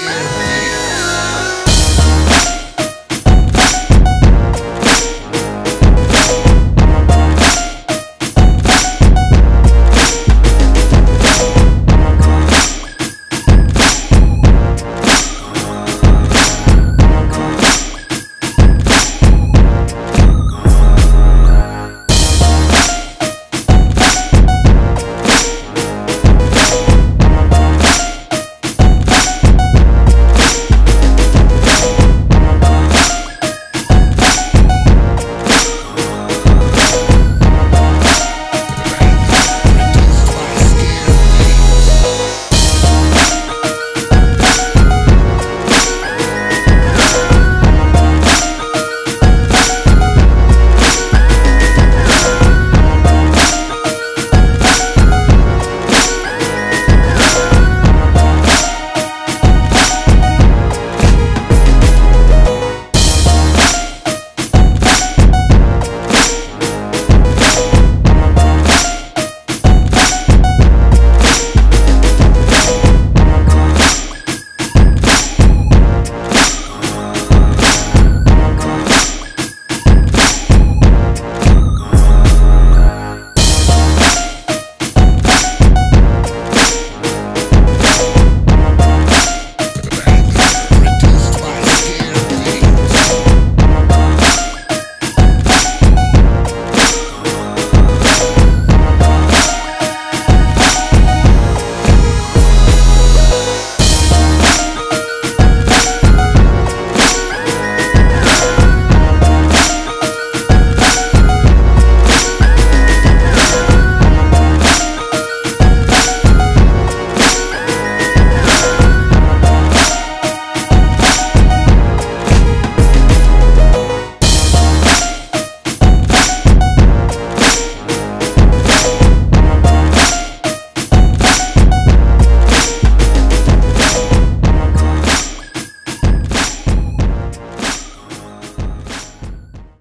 you.